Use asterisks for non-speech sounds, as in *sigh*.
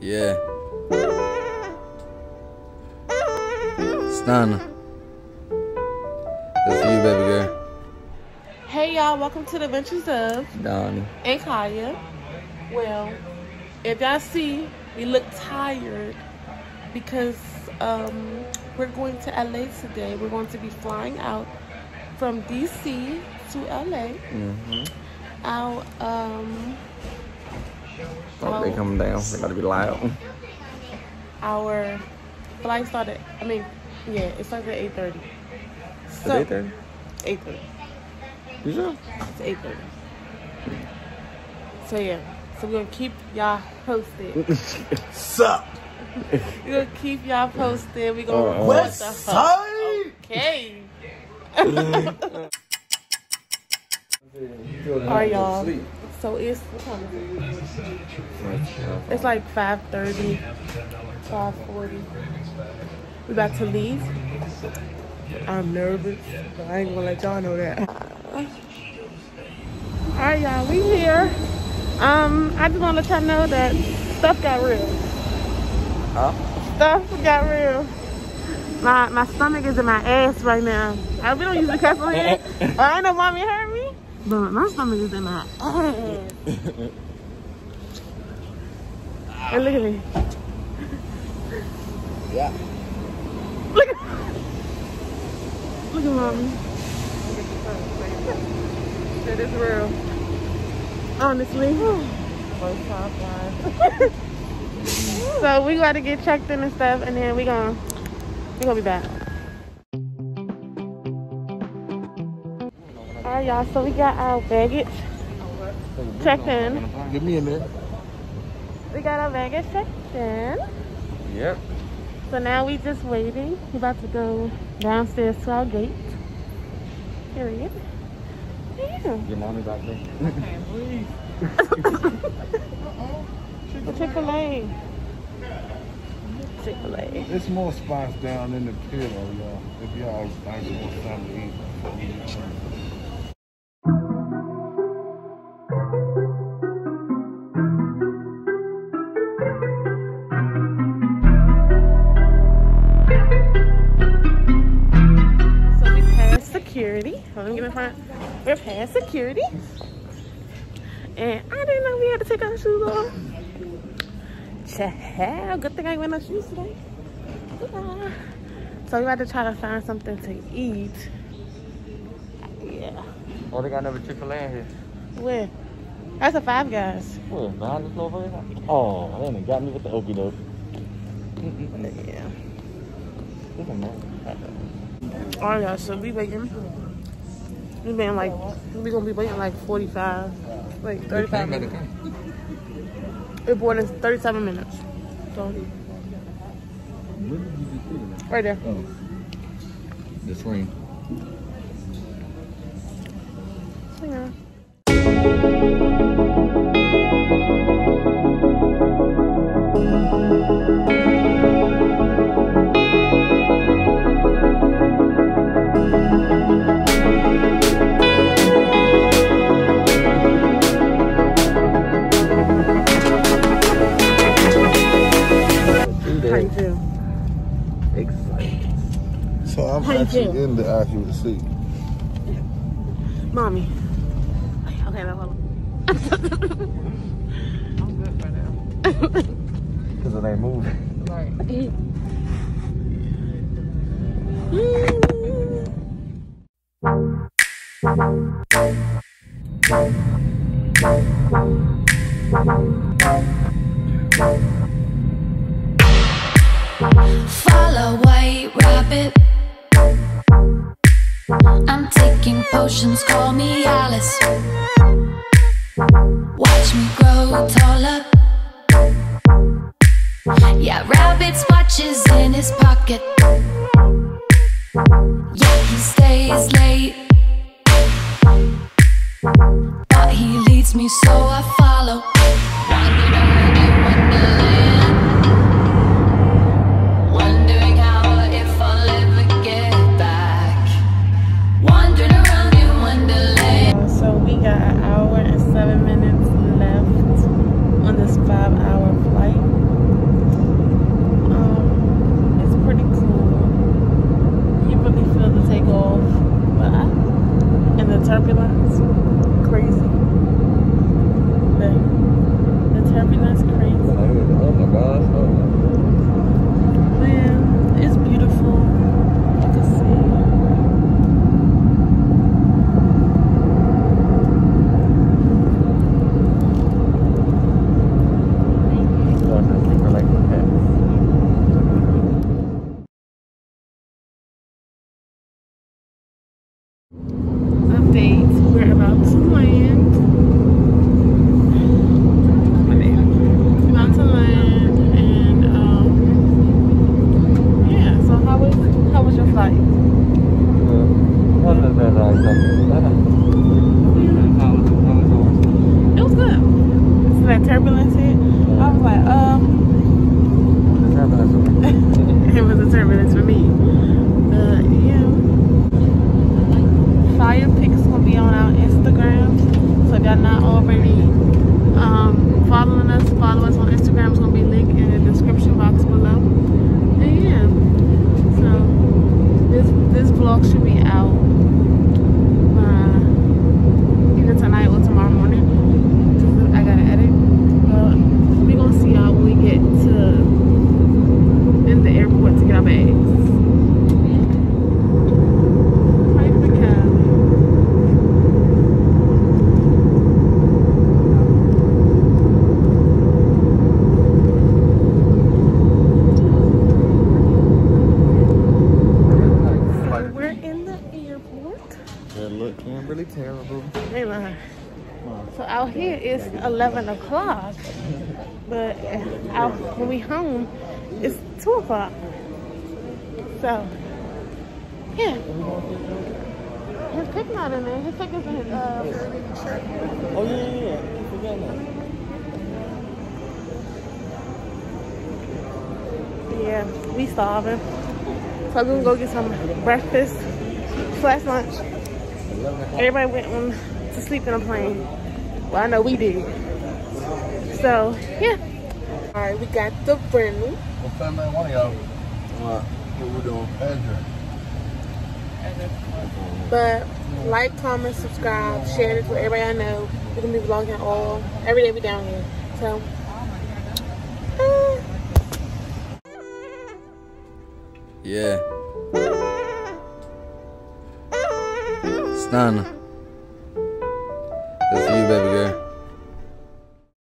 Yeah. Stunner. That's for you, baby girl. Hey y'all, welcome to the Adventures of Donnie. and Kaya. Well, if y'all see, we look tired because um, we're going to LA today. We're going to be flying out from DC to LA. Mm-hmm. Our um, Oh, they coming down. They gotta be loud. our flight started. I mean, yeah, it starts at eight thirty. Is it 8:30? Eight thirty. You sure? It's eight thirty. So yeah, so we're gonna keep y'all posted. *laughs* Sup? We're gonna keep y'all posted. We're gonna Uh, record West the Side? Okay. *laughs* *laughs* Alright, y'all. So it's what time is it? It's like 5:30, 5:40. We about to leave. I'm nervous, but I ain't gonna let y'all know that. *laughs* Alright, y'all, we here. Um, I just wanna let y'all know that stuff got real. Huh? Stuff got real. My my stomach is in my ass right now. I, we don't usually cuss on here. *laughs* Oh, I know mommy heard me. But my stomach is in my ass. and look at me. Yeah. Look at Look at mommy. That is real. Honestly. First time flying. so we gotta get checked in and stuff and then we gonna we gonna be back. Y'all, so we got our baggage checked in. Give me a minute. We got our baggage checked in. Yep. So now we just waiting. We're about to go downstairs to our gate. Period. Yeah. Your mommy back there. *laughs* Chick-fil-A. Chick-fil-A. There's more spots down in the pillow, y'all. If y'all actually want something to eat in front. We're past security. And I didn't know we had to take our shoes off. Child, good thing I went no shoes today. Goodbye. So we about to try to find something to eat. Yeah. Oh, they got another Chick-fil-A in here. Where? That's a Five Guys. Where? Behind this motherfucker? Oh, they done got me with the okey doke. Yeah. Look at that. All right, y'all. So we waiting. We been like we gonna be waiting like 45, like 35 minutes. It bought us 37 minutes. So right there. Oh. The screen. Yeah. Actually feel? in the actual seat. Mommy. Okay, now hold on. I'm good for now. Because it ain't moving. Right. Follow white rabbit. I'm taking potions, call me Alice. Watch me grow taller. Yeah, rabbit's watches in his pocket. Yeah, he stays late. But he leads me, so I follow. I was like, um, *laughs* it was a turbulence for me. But yeah. Fire pics gonna be on our Instagram. So if y'all not already um, following us, follow us on Instagram. It's gonna be linked in the description box below. And yeah. So this this vlog should be out uh, either tonight or tomorrow morning. Just I gotta edit. But we gonna see y'all when we get to in the airport to get our bags. Right for Cali. So we're in the airport. That look ain't really terrible. They lying. So out here it's 11 o'clock, but when we home, it's 2 o'clock. So, yeah. His pick not in there. His pick is in his uh, shirt. Oh yeah, yeah, yeah. Keep forgetting that. Yeah, we starving. So I'm gonna go get some breakfast slash lunch. Everybody went on to sleep in a plane. Well, I know we did. So, yeah. All right, we got the Brennan. What family one of y'all? What? What we doing? Andrew. But like, comment, subscribe, share this with everybody I know. We're gonna be vlogging all every day we down here. So uh, Yeah. Stun.